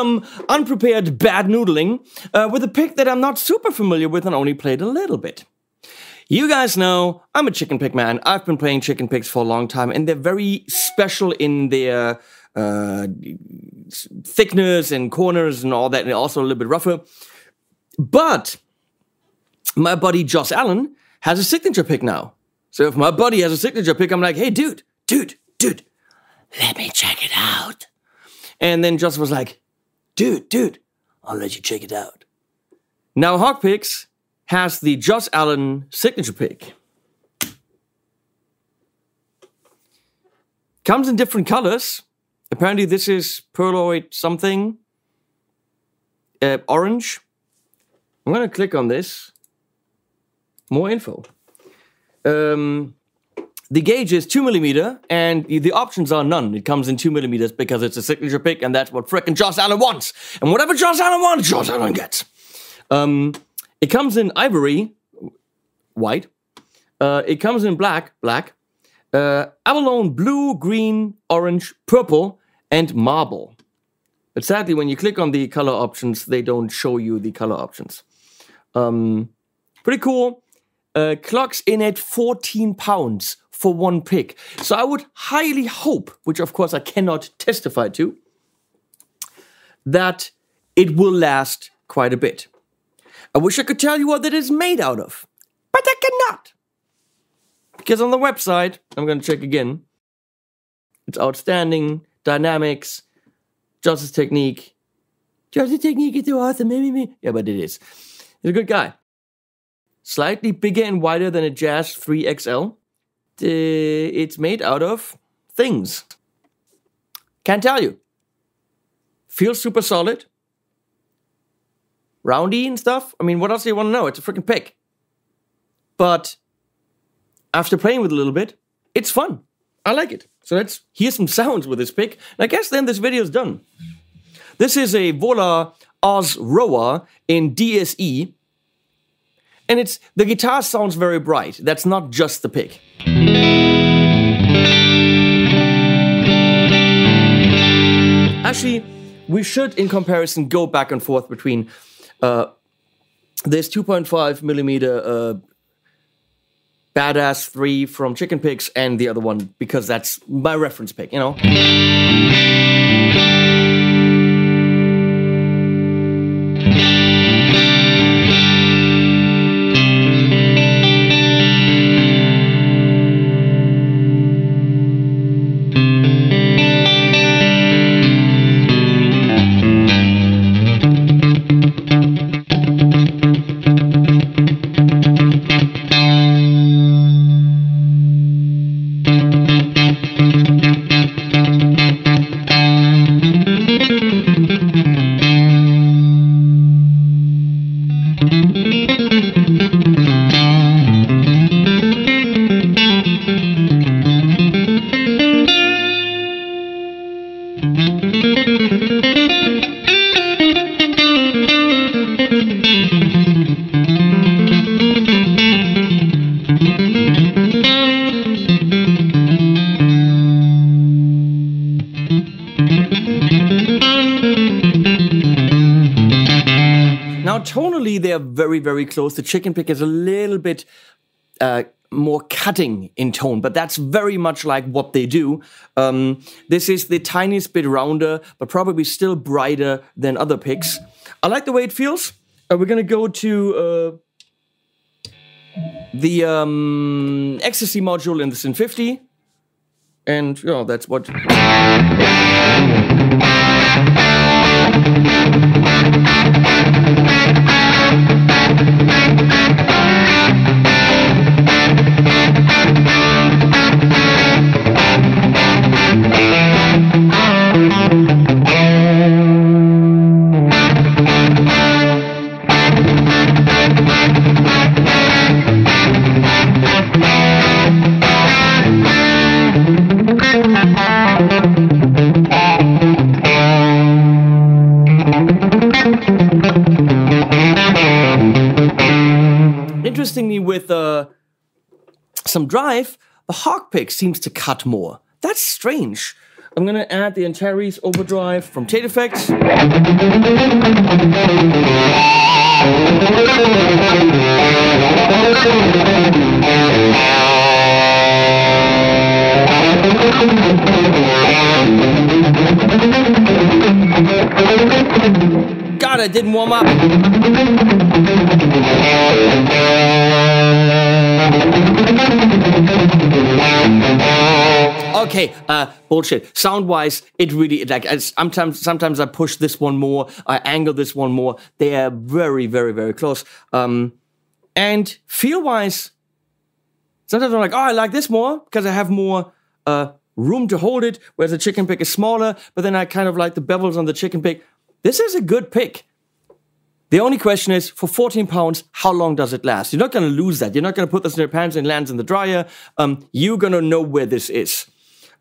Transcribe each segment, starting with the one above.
Some unprepared bad noodling uh, with a pick that I'm not super familiar with and only played a little bit. You guys know I'm a chicken pick man. I've been playing chicken picks for a long time, and they're very special in their uh, thickness and corners and all that, and also a little bit rougher. But my buddy Joss Allen has a signature pick now. So if my buddy has a signature pick, I'm like, hey, dude, dude, dude, let me check it out. And then Joss was like, dude, dude, I'll let you check it out. Now, Hawk Picks has the Joss Allen signature pick. Comes in different colors. Apparently, this is Pearloid something. Uh, orange. I'm going to click on this. More info. Um, the gauge is two millimeter, and the options are none. It comes in two millimeters because it's a signature pick, and that's what frickin' Joss Allen wants. And whatever Joss Allen wants, Joss Allen gets. Um, it comes in ivory, white. Uh, it comes in black, black. Uh, abalone, blue, green, orange, purple, and marble. But sadly, when you click on the color options, they don't show you the color options. Um, pretty cool. Uh, clocks in at 14 pounds for one pick. So I would highly hope, which of course I cannot testify to, that it will last quite a bit. I wish I could tell you what it is made out of, but I cannot. Because on the website, I'm going to check again, it's outstanding, dynamics, Joss's technique. Joss's technique is so awesome, maybe me. Yeah, but it is. He's a good guy. Slightly bigger and wider than a Jazz 3XL. Uh, it's made out of things. Can't tell you. Feels super solid roundy and stuff. I mean, what else do you want to know? It's a freaking pick. But after playing with it a little bit, it's fun. I like it. So let's hear some sounds with this pick. And I guess then this video is done. This is a Vola Oz Roa in DSE. And it's the guitar sounds very bright. That's not just the pick. Actually, we should, in comparison, go back and forth between uh, there's 2.5 millimeter uh, Badazz 3 from chicken picks and the other one because that's my reference pick you know they're very, very close. The chicken pick is a little bit uh, more cutting in tone, but that's very much like what they do. Um, this is the tiniest bit rounder, but probably still brighter than other picks. I like the way it feels. Uh, we're gonna go to uh, the um, ecstasy module in the SYN-50, and you know that's what. Uh, some drive, the Hawk pick seems to cut more. That's strange. I'm gonna add the Antares overdrive from Tate Effects. God, I didn't warm up. Okay, uh, bullshit. Sound wise, it really like sometimes sometimes I push this one more, I angle this one more. They are very, very, very close. Um, and feel wise, sometimes I'm like, oh, I like this more because I have more uh, room to hold it, whereas the chicken pick is smaller. But then I kind of like the bevels on the chicken pick. This is a good pick. The only question is, for 14 pounds, how long does it last? You're not going to lose that. You're not going to put this in your pants and lands in the dryer. Um, you're going to know where this is.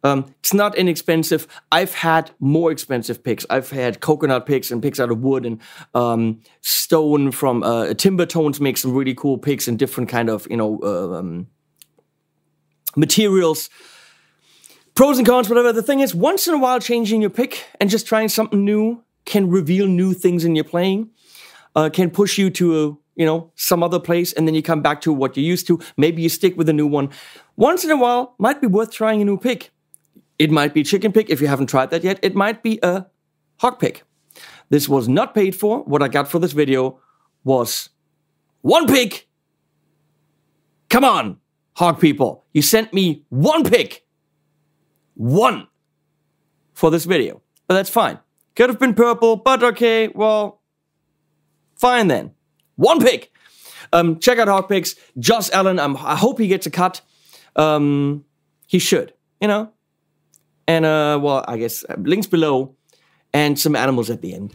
Um, it's not inexpensive. I've had more expensive picks. I've had coconut picks and picks out of wood and um, stone from uh, Timber Tones make some really cool picks and different kind of you know uh, um, materials. Pros and cons, whatever. The thing is, once in a while, changing your pick and just trying something new can reveal new things in your playing. Uh, can push you to a you know some other place, and then you come back to what you're used to. Maybe you stick with a new one. Once in a while, might be worth trying a new pick. It might be chicken pick if you haven't tried that yet. It might be a Hawk pick. This was not paid for. What I got for this video was one pick. Come on, Hawk people. You sent me one pick. One for this video. But that's fine. Could have been purple, but okay, well, fine then. One pick. Um, check out Hawk Picks. Joss Allen, um, I hope he gets a cut. Um, he should, you know, and uh, well, I guess uh, links below, and some animals at the end.